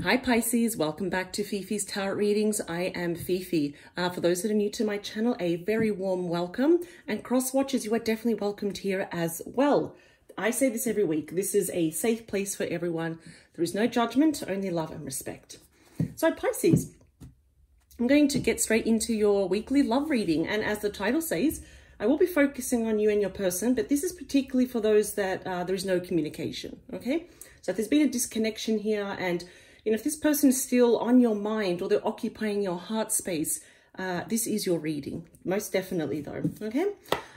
Hi Pisces, welcome back to Fifi's Tarot Readings. I am Fifi. Uh, for those that are new to my channel, a very warm welcome. And cross watchers, you are definitely welcomed here as well. I say this every week. This is a safe place for everyone. There is no judgment, only love and respect. So Pisces, I'm going to get straight into your weekly love reading. And as the title says, I will be focusing on you and your person, but this is particularly for those that uh, there is no communication, okay? So if there's been a disconnection here and you know, if this person is still on your mind or they're occupying your heart space, uh, this is your reading. Most definitely though, okay?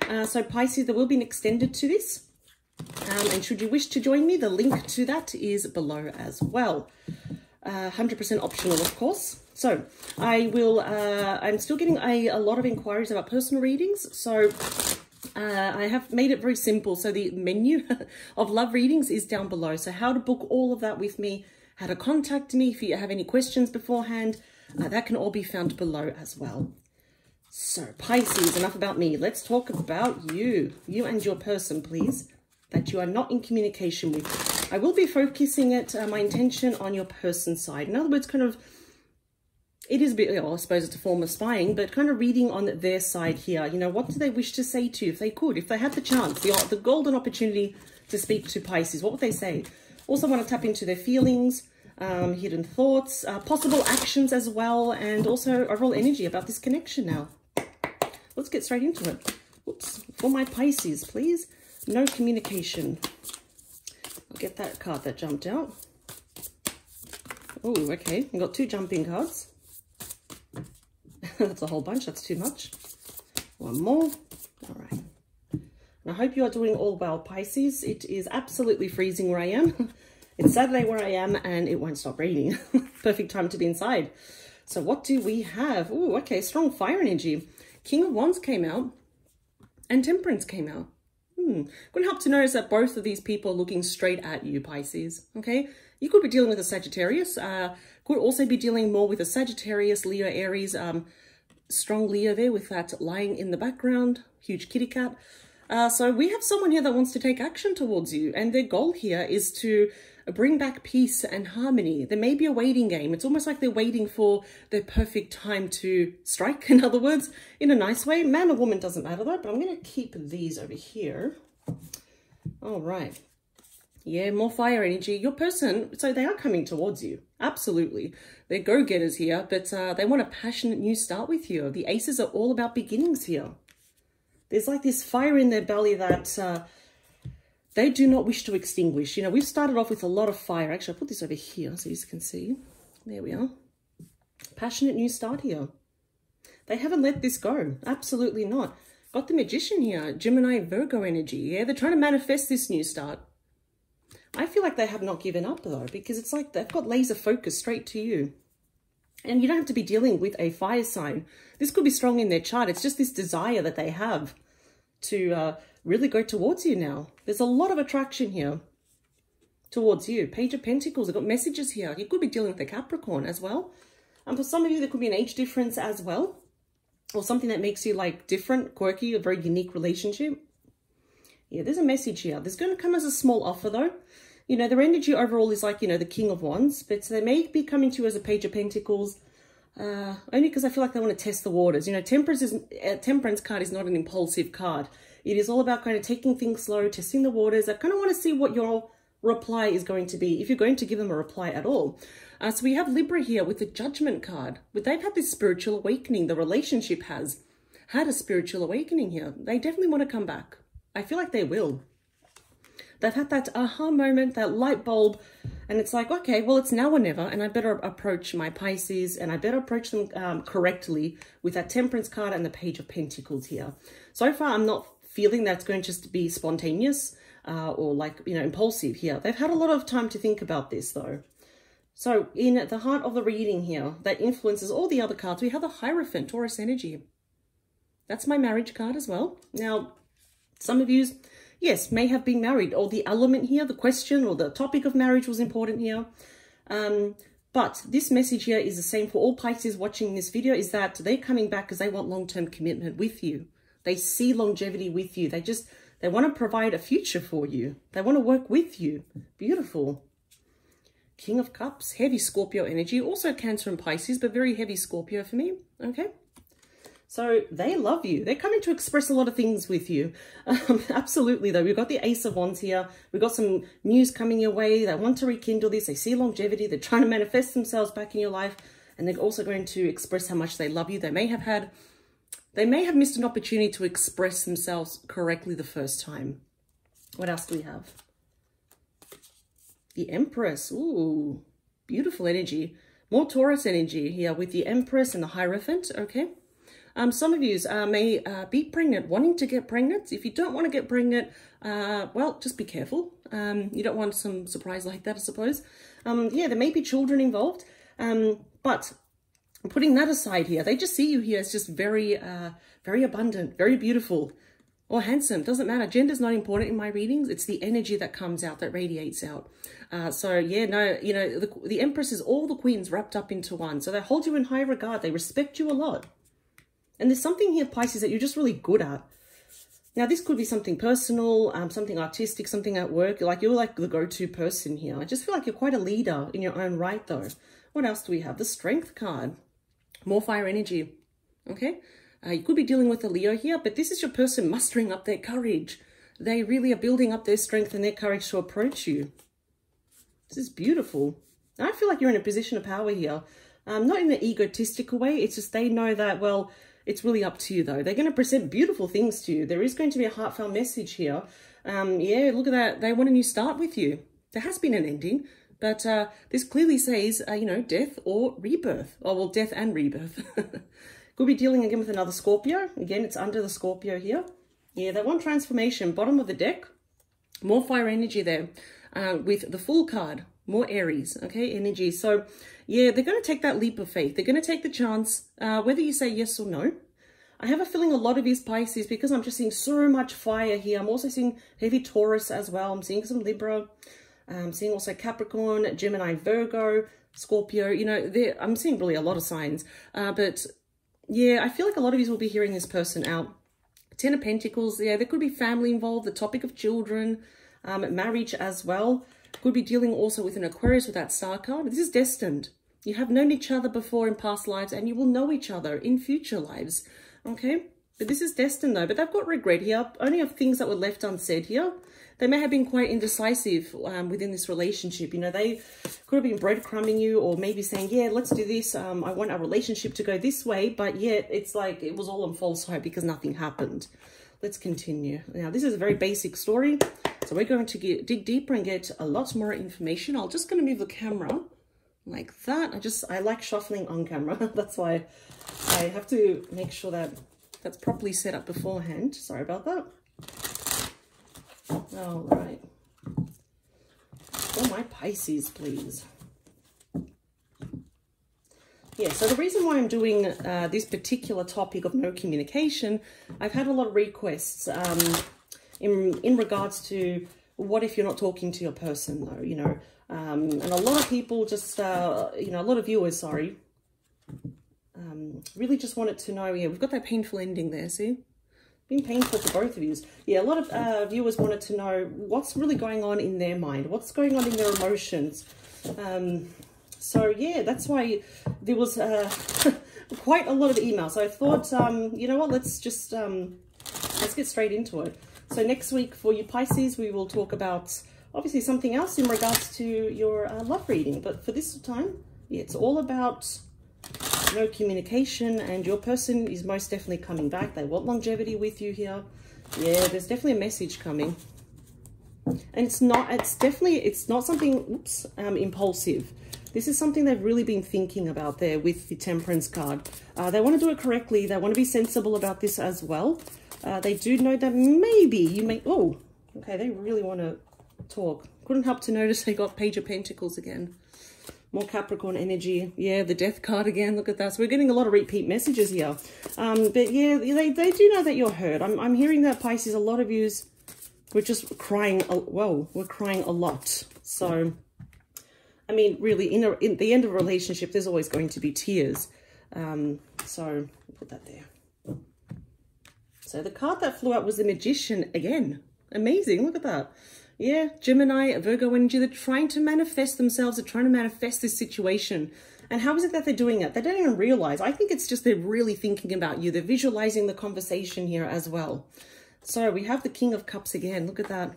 Uh, so Pisces, there will be an extended to this. Um, and should you wish to join me, the link to that is below as well. 100% uh, optional, of course. So I will, uh, I'm still getting a, a lot of inquiries about personal readings. So uh, I have made it very simple. So the menu of love readings is down below. So how to book all of that with me how to contact me if you have any questions beforehand. Uh, that can all be found below as well. So Pisces, enough about me. Let's talk about you, you and your person, please, that you are not in communication with. I will be focusing it, uh, my intention on your person side. In other words, kind of, it is a bit, I suppose it's a form of spying, but kind of reading on their side here. You know, what do they wish to say to you if they could, if they had the chance, the, the golden opportunity to speak to Pisces, what would they say? Also want to tap into their feelings, um, hidden thoughts, uh, possible actions as well, and also overall energy about this connection now. Let's get straight into it. Oops. For my Pisces, please. No communication. I'll get that card that jumped out. Oh, okay. I've got two jumping cards. That's a whole bunch. That's too much. One more. All right. I hope you are doing all well, Pisces. It is absolutely freezing where I am. it's Saturday where I am and it won't stop raining. Perfect time to be inside. So what do we have? Oh, okay, strong fire energy. King of Wands came out and Temperance came out. Hmm. Couldn't help to notice that both of these people are looking straight at you, Pisces. Okay, you could be dealing with a Sagittarius. Uh, could also be dealing more with a Sagittarius, Leo, Aries. Um, strong Leo there with that lying in the background. Huge kitty cat. Uh, so we have someone here that wants to take action towards you and their goal here is to bring back peace and harmony. There may be a waiting game. It's almost like they're waiting for their perfect time to strike, in other words, in a nice way. Man or woman doesn't matter though, but I'm going to keep these over here. All right. Yeah, more fire energy. Your person, so they are coming towards you. Absolutely. They're go-getters here, but uh, they want a passionate new start with you. The aces are all about beginnings here there's like this fire in their belly that uh, they do not wish to extinguish. You know, we've started off with a lot of fire. Actually, I'll put this over here so you can see. There we are. Passionate new start here. They haven't let this go. Absolutely not. Got the Magician here. Gemini Virgo energy. Yeah, they're trying to manifest this new start. I feel like they have not given up though, because it's like they've got laser focus straight to you. And you don't have to be dealing with a fire sign. This could be strong in their chart. It's just this desire that they have to uh, really go towards you now. There's a lot of attraction here towards you. Page of Pentacles, I've got messages here. You could be dealing with a Capricorn as well. And for some of you, there could be an age difference as well. Or something that makes you like different, quirky, a very unique relationship. Yeah, there's a message here. There's going to come as a small offer though. You know, their energy overall is like, you know, the King of Wands, but so they may be coming to you as a Page of Pentacles, uh, only because I feel like they want to test the waters. You know, Temperance, is, uh, Temperance card is not an impulsive card. It is all about kind of taking things slow, testing the waters. I kind of want to see what your reply is going to be, if you're going to give them a reply at all. Uh, so we have Libra here with the Judgment card. They've had this spiritual awakening. The relationship has had a spiritual awakening here. They definitely want to come back. I feel like they will. They've had that aha moment, that light bulb, and it's like, okay, well, it's now or never, and I better approach my Pisces, and I better approach them um, correctly with that Temperance card and the Page of Pentacles here. So far, I'm not feeling that's going to just be spontaneous uh, or like, you know, impulsive here. They've had a lot of time to think about this, though. So in the heart of the reading here, that influences all the other cards, we have the Hierophant, Taurus energy. That's my marriage card as well. Now, some of you yes, may have been married, or the element here, the question or the topic of marriage was important here. Um, but this message here is the same for all Pisces watching this video, is that they're coming back because they want long-term commitment with you. They see longevity with you. They just, they want to provide a future for you. They want to work with you. Beautiful. King of Cups, heavy Scorpio energy, also Cancer and Pisces, but very heavy Scorpio for me, okay? So they love you. They're coming to express a lot of things with you. Um, absolutely, though. We've got the Ace of Wands here. We've got some news coming your way. They want to rekindle this. They see longevity. They're trying to manifest themselves back in your life. And they're also going to express how much they love you. They may have had, they may have missed an opportunity to express themselves correctly the first time. What else do we have? The Empress. Ooh, beautiful energy. More Taurus energy here with the Empress and the Hierophant, okay? Um, some of you uh, may uh, be pregnant, wanting to get pregnant. If you don't want to get pregnant, uh, well, just be careful. Um, you don't want some surprise like that, I suppose. Um, yeah, there may be children involved, um, but putting that aside here, they just see you here as just very, uh, very abundant, very beautiful, or handsome. Doesn't matter. Gender's not important in my readings. It's the energy that comes out, that radiates out. Uh, so yeah, no, you know, the, the Empress is all the queens wrapped up into one. So they hold you in high regard. They respect you a lot. And there's something here, Pisces, that you're just really good at. Now, this could be something personal, um, something artistic, something at work. Like, you're like the go-to person here. I just feel like you're quite a leader in your own right, though. What else do we have? The Strength card. More fire energy. Okay? Uh, you could be dealing with a Leo here, but this is your person mustering up their courage. They really are building up their strength and their courage to approach you. This is beautiful. I feel like you're in a position of power here. Um, not in an egotistical way. It's just they know that, well, it's really up to you though. They're going to present beautiful things to you. There is going to be a heartfelt message here. Um, yeah, look at that. They want a new start with you. There has been an ending, but uh, this clearly says, uh, you know, death or rebirth. Oh, well, death and rebirth. Could be dealing again with another Scorpio. Again, it's under the Scorpio here. Yeah, they want transformation, bottom of the deck. More fire energy there uh, with the Fool card. More Aries, okay, energy. So yeah, they're going to take that leap of faith. They're going to take the chance, uh, whether you say yes or no. I have a feeling a lot of these Pisces, because I'm just seeing so much fire here. I'm also seeing heavy Taurus as well. I'm seeing some Libra. I'm seeing also Capricorn, Gemini, Virgo, Scorpio. You know, I'm seeing really a lot of signs. Uh, but yeah, I feel like a lot of you will be hearing this person out. Ten of Pentacles, yeah, there could be family involved, the topic of children, um, marriage as well. Could be dealing also with an Aquarius with that star card. This is destined. You have known each other before in past lives and you will know each other in future lives. Okay? But this is destined though. But they've got regret here. Only of things that were left unsaid here. They may have been quite indecisive um, within this relationship. You know, they could have been breadcrumbing you or maybe saying, yeah, let's do this. Um, I want our relationship to go this way. But yet it's like it was all on false hope because nothing happened. Let's continue. Now, this is a very basic story. So we're going to get, dig deeper and get a lot more information. I'm just going to move the camera like that. I just, I like shuffling on camera. that's why I have to make sure that that's properly set up beforehand. Sorry about that. All right. Oh, my Pisces, please. Yeah, so the reason why I'm doing uh, this particular topic of no communication, I've had a lot of requests um, in, in regards to what if you're not talking to your person though, you know, um, and a lot of people just, uh, you know, a lot of viewers, sorry, um, really just wanted to know, yeah, we've got that painful ending there, see? Been painful for both of you. Yeah, a lot of uh, viewers wanted to know what's really going on in their mind, what's going on in their emotions. Um, so yeah, that's why there was uh, quite a lot of emails. I thought, um, you know what, let's just, um, let's get straight into it. So next week for you Pisces, we will talk about obviously something else in regards to your uh, love reading. But for this time, it's all about no communication and your person is most definitely coming back. They want longevity with you here. Yeah, there's definitely a message coming. And it's not, it's definitely, it's not something, oops, um, impulsive. This is something they've really been thinking about there with the Temperance card. Uh, they want to do it correctly. They want to be sensible about this as well. Uh, they do know that maybe you may... Oh, okay, they really want to talk. Couldn't help to notice they got Page of Pentacles again. More Capricorn energy. Yeah, the Death card again. Look at that. So we're getting a lot of repeat messages here. Um, but yeah, they, they do know that you're hurt. I'm, I'm hearing that, Pisces, a lot of yous we're just crying. Whoa, we're crying a lot. So, I mean, really, in, a, in the end of a relationship, there's always going to be tears. Um, so, put that there. So the card that flew out was the Magician again. Amazing, look at that. Yeah, Gemini, Virgo energy, they're trying to manifest themselves, they're trying to manifest this situation. And how is it that they're doing it? They don't even realize. I think it's just they're really thinking about you. They're visualizing the conversation here as well. So we have the King of Cups again. Look at that.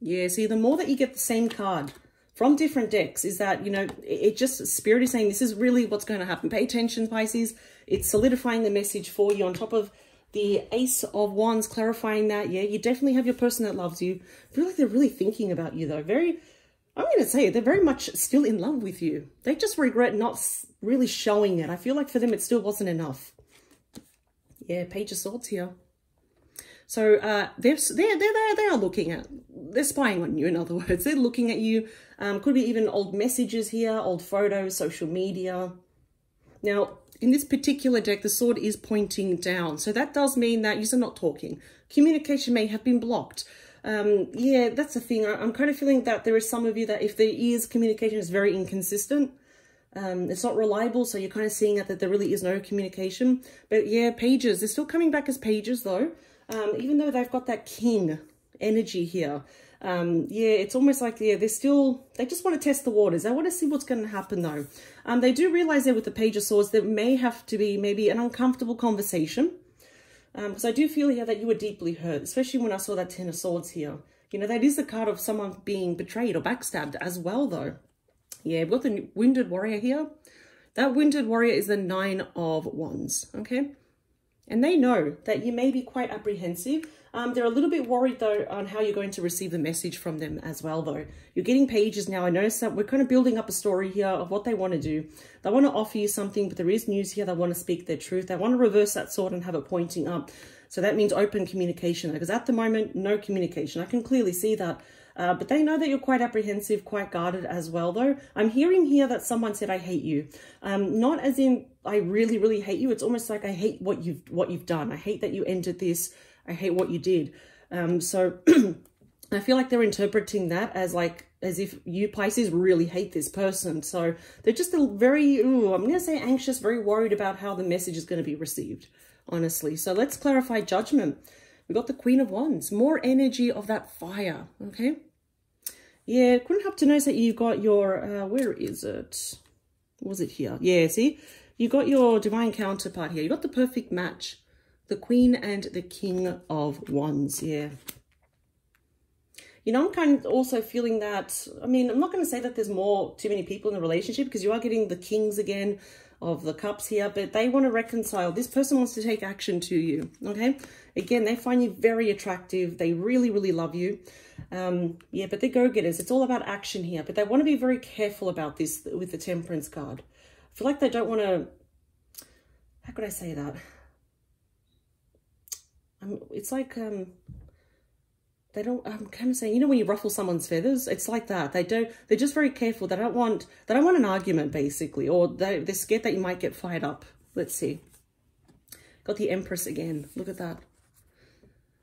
Yeah, see, the more that you get the same card from different decks is that, you know, it just, Spirit is saying this is really what's going to happen. Pay attention, Pisces. It's solidifying the message for you on top of the Ace of Wands, clarifying that. Yeah, you definitely have your person that loves you. I feel like they're really thinking about you, though. Very, I'm going to say they're very much still in love with you. They just regret not really showing it. I feel like for them it still wasn't enough. Yeah, Page of Swords here. So uh, they're, they're, they're, they are looking at, they're spying on you, in other words. They're looking at you. Um, could be even old messages here, old photos, social media. Now, in this particular deck, the sword is pointing down. So that does mean that you're not talking. Communication may have been blocked. Um, yeah, that's the thing. I, am kind of feeling that there is some of you that if there is communication is very inconsistent. Um, it's not reliable, so you're kind of seeing that, that there really is no communication. But yeah, pages, they're still coming back as pages though um, even though they've got that king energy here. Um, yeah, it's almost like, yeah, they're still, they just want to test the waters. They want to see what's going to happen though. Um, they do realize that with the Page of Swords, there may have to be maybe an uncomfortable conversation. Because um, I do feel here that you were deeply hurt, especially when I saw that Ten of Swords here. You know, that is the card of someone being betrayed or backstabbed as well though. Yeah, we've got the Wounded Warrior here. That Wounded Warrior is the Nine of Wands, okay? And they know that you may be quite apprehensive. Um, they're a little bit worried though on how you're going to receive the message from them as well though. You're getting pages now. I noticed that we're kind of building up a story here of what they want to do. They want to offer you something, but there is news here. They want to speak their truth. They want to reverse that sword and have it pointing up. So that means open communication because at the moment, no communication. I can clearly see that. Uh, but they know that you're quite apprehensive, quite guarded as well, though. I'm hearing here that someone said, I hate you. Um, not as in, I really, really hate you. It's almost like I hate what you've, what you've done. I hate that you entered this. I hate what you did. Um, so I feel like they're interpreting that as like, as if you Pisces really hate this person. So they're just a very, ooh, I'm going to say anxious, very worried about how the message is going to be received, honestly. So let's clarify judgment. We got the Queen of Wands, more energy of that fire, okay? Yeah, couldn't help to notice that you've got your, uh, where is it? Was it here? Yeah, see? You got your divine counterpart here. You got the perfect match. The Queen and the King of Wands, yeah. You know, I'm kind of also feeling that, I mean, I'm not going to say that there's more, too many people in the relationship because you are getting the Kings again of the cups here, but they want to reconcile. This person wants to take action to you, okay? Again, they find you very attractive. They really, really love you. Um, yeah, but they're go-getters. It's all about action here, but they want to be very careful about this with the Temperance card. I feel like they don't want to, how could I say that? Um, it's like, um, they don't i'm kind of saying you know when you ruffle someone's feathers it's like that. They don't they're just very careful. They don't want they don't want an argument basically or they, they're scared that you might get fired up. Let's see. Got the empress again. Look at that.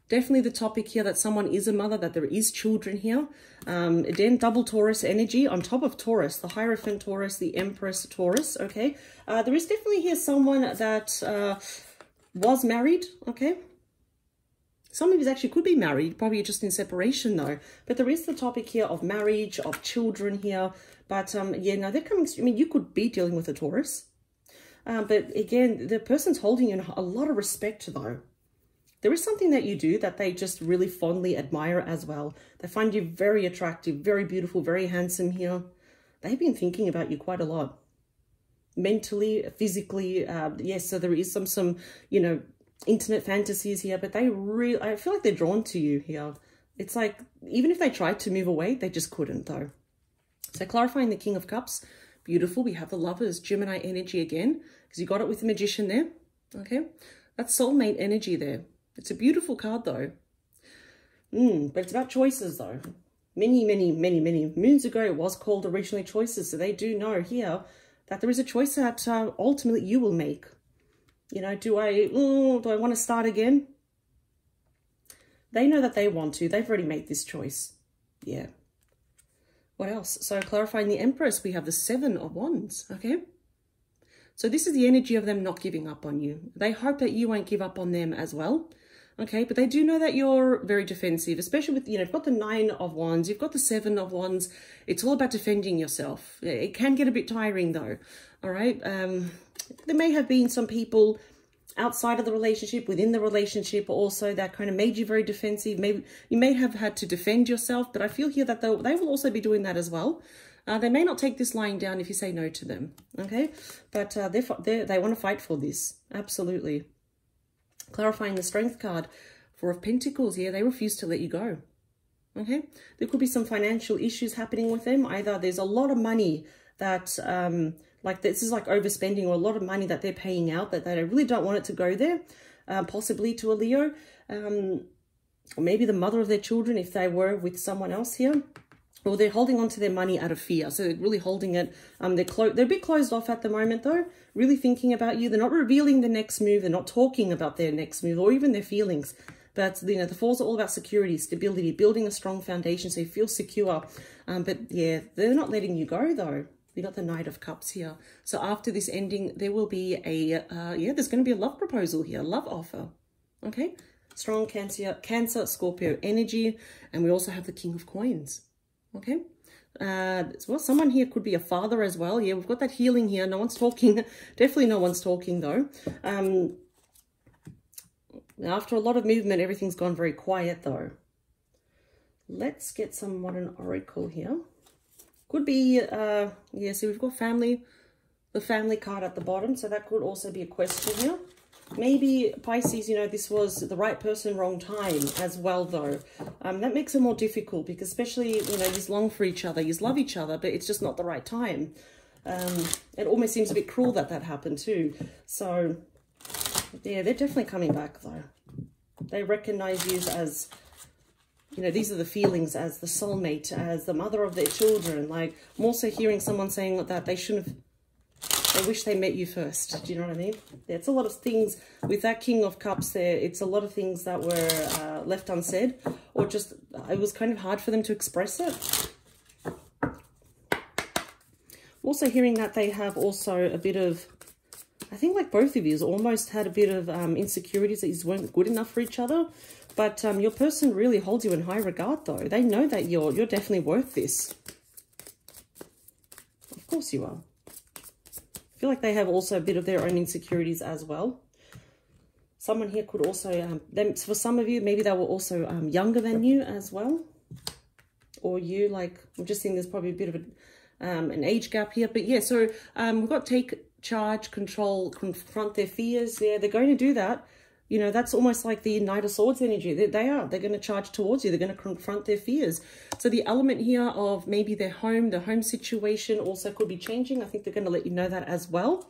Definitely the topic here that someone is a mother that there is children here. Um again double taurus energy on top of taurus the hierophant taurus the empress taurus okay? Uh there is definitely here someone that uh was married okay some of you actually could be married, probably just in separation though. But there is the topic here of marriage, of children here. But um, yeah, now they're coming, I mean, you could be dealing with a Taurus. Um, but again, the person's holding you a lot of respect though. There is something that you do that they just really fondly admire as well. They find you very attractive, very beautiful, very handsome here. They've been thinking about you quite a lot mentally, physically. Uh, yes, so there is some, some, you know, intimate fantasies here, but they really, I feel like they're drawn to you here. It's like, even if they tried to move away, they just couldn't though. So clarifying the King of Cups, beautiful. We have the Lovers, Gemini energy again, because you got it with the Magician there, okay? That's soulmate energy there. It's a beautiful card though. Mm, but it's about choices though. Many, many, many, many moons ago, it was called originally choices. So they do know here that there is a choice that uh, ultimately you will make. You know, do I, do I want to start again? They know that they want to. They've already made this choice. Yeah. What else? So clarifying the Empress, we have the Seven of Wands, okay? So this is the energy of them not giving up on you. They hope that you won't give up on them as well. Okay, but they do know that you're very defensive, especially with, you know, you've got the nine of wands, you've got the seven of wands. It's all about defending yourself. It can get a bit tiring though. All right. Um, there may have been some people outside of the relationship, within the relationship also that kind of made you very defensive. Maybe you may have had to defend yourself, but I feel here that they will also be doing that as well. Uh, they may not take this lying down if you say no to them, okay? But uh, they're, they're, they want to fight for this, absolutely. Clarifying the Strength card, Four of Pentacles, yeah, they refuse to let you go, okay? There could be some financial issues happening with them. Either there's a lot of money that, um, like this is like overspending or a lot of money that they're paying out that they really don't want it to go there, uh, possibly to a Leo. Um, or maybe the mother of their children if they were with someone else here well, they're holding on to their money out of fear. So they're really holding it. Um, they're, clo they're a bit closed off at the moment, though, really thinking about you. They're not revealing the next move. They're not talking about their next move or even their feelings. But, you know, the Fours are all about security, stability, building a strong foundation so you feel secure. Um, but, yeah, they're not letting you go, though. We got the Knight of Cups here. So after this ending, there will be a, uh, yeah, there's going to be a love proposal here, love offer. Okay? Strong Cancer, Cancer, Scorpio energy. And we also have the King of Coins okay? Uh, well, someone here could be a father as well. Yeah, we've got that healing here. No one's talking. Definitely no one's talking, though. Um, after a lot of movement, everything's gone very quiet, though. Let's get some modern oracle here. Could be, uh, yeah, so we've got family, the family card at the bottom. So that could also be a question here. Maybe Pisces, you know, this was the right person, wrong time as well, though. Um, that makes it more difficult because especially, you know, you long for each other, you love each other, but it's just not the right time. Um, it almost seems a bit cruel that that happened too. So, yeah, they're definitely coming back, though. They recognize you as, you know, these are the feelings as the soulmate, as the mother of their children. Like, I'm also hearing someone saying that they shouldn't have I wish they met you first. Do you know what I mean? It's a lot of things with that King of Cups there. It's a lot of things that were uh, left unsaid or just it was kind of hard for them to express it. Also hearing that they have also a bit of, I think like both of you almost had a bit of um, insecurities that you weren't good enough for each other. But um, your person really holds you in high regard though. They know that you're, you're definitely worth this. Of course you are I feel like they have also a bit of their own insecurities as well. Someone here could also, um, them, for some of you, maybe they were also um, younger than you as well. Or you, like, I'm just seeing there's probably a bit of a, um, an age gap here. But yeah, so um, we've got take charge, control, confront their fears. Yeah, they're going to do that. You know, that's almost like the Knight of Swords energy. They, they are. They're going to charge towards you. They're going to confront their fears. So the element here of maybe their home, their home situation also could be changing. I think they're going to let you know that as well.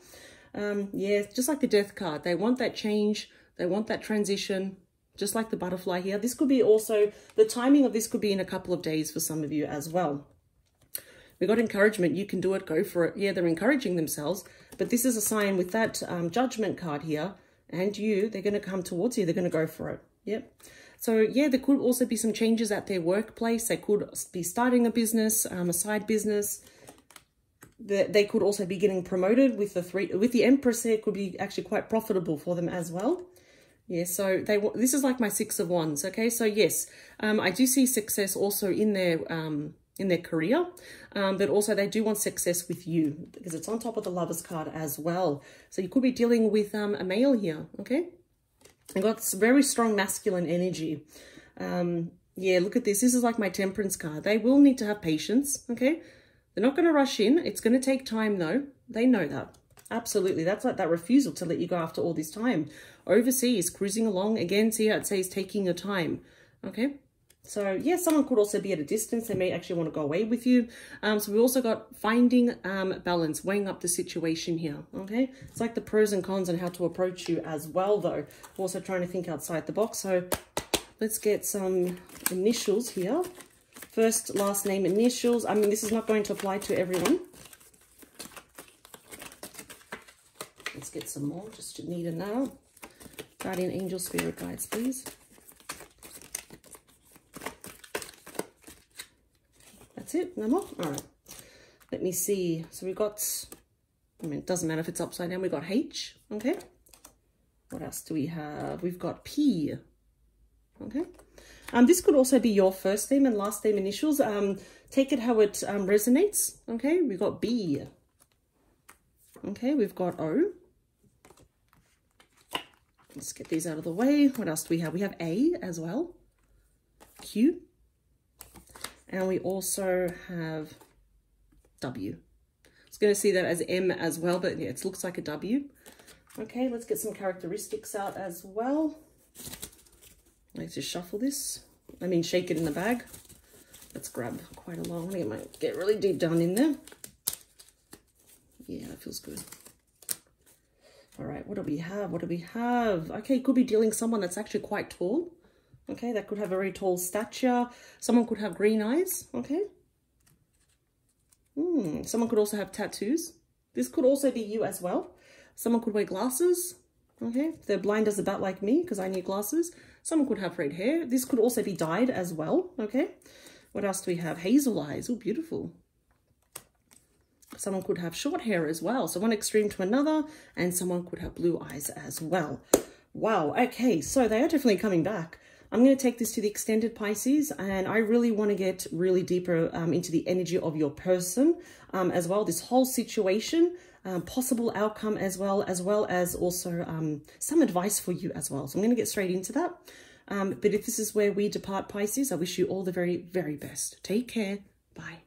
Um, yeah, just like the death card. They want that change. They want that transition. Just like the butterfly here. This could be also, the timing of this could be in a couple of days for some of you as well. We got encouragement. You can do it. Go for it. Yeah, they're encouraging themselves. But this is a sign with that um, judgment card here and you, they're going to come towards you. They're going to go for it. Yep. So yeah, there could also be some changes at their workplace. They could be starting a business, um, a side business. They, they could also be getting promoted with the three, with the Empress there could be actually quite profitable for them as well. Yeah, so they this is like my six of wands. Okay, so yes, um, I do see success also in their um, in their career, um, but also they do want success with you because it's on top of the lover's card as well. So you could be dealing with um, a male here, okay? I got very strong masculine energy. Um, yeah, look at this. This is like my temperance card. They will need to have patience, okay? They're not going to rush in. It's going to take time though. They know that. Absolutely. That's like that refusal to let you go after all this time. Overseas, cruising along. Again, see how it says taking your time. Okay. So yeah, someone could also be at a distance. They may actually want to go away with you. Um, so we also got finding um, balance, weighing up the situation here. Okay, it's like the pros and cons and how to approach you as well, though. Also trying to think outside the box. So let's get some initials here. First, last name, initials. I mean, this is not going to apply to everyone. Let's get some more. Just to need a now. Guardian Angel Spirit Guides, please. That's it, no more? All right. Let me see. So we've got, I mean, it doesn't matter if it's upside down. We've got H, okay? What else do we have? We've got P. okay? Um, this could also be your first name and last name initials. Um, take it how it um, resonates, okay? We've got B. Okay, we've got O. Let's get these out of the way. What else do we have? We have A as well. Q. And we also have W. I was going to see that as M as well, but yeah, it looks like a W. Okay, let's get some characteristics out as well. Let's just shuffle this. I mean, shake it in the bag. Let's grab quite a long. I might get really deep down in there. Yeah, that feels good. All right, what do we have? What do we have? Okay, could be dealing someone that's actually quite tall. Okay, that could have a very tall stature. Someone could have green eyes. Okay. Hmm, someone could also have tattoos. This could also be you as well. Someone could wear glasses. Okay, they're blind as a bat like me because I need glasses. Someone could have red hair. This could also be dyed as well. Okay, what else do we have? Hazel eyes. Oh, beautiful. Someone could have short hair as well. So one extreme to another. And someone could have blue eyes as well. Wow. Okay, so they are definitely coming back. I'm going to take this to the extended Pisces and I really want to get really deeper um, into the energy of your person um, as well. This whole situation, um, possible outcome as well, as well as also um, some advice for you as well. So I'm going to get straight into that. Um, but if this is where we depart Pisces, I wish you all the very, very best. Take care. Bye.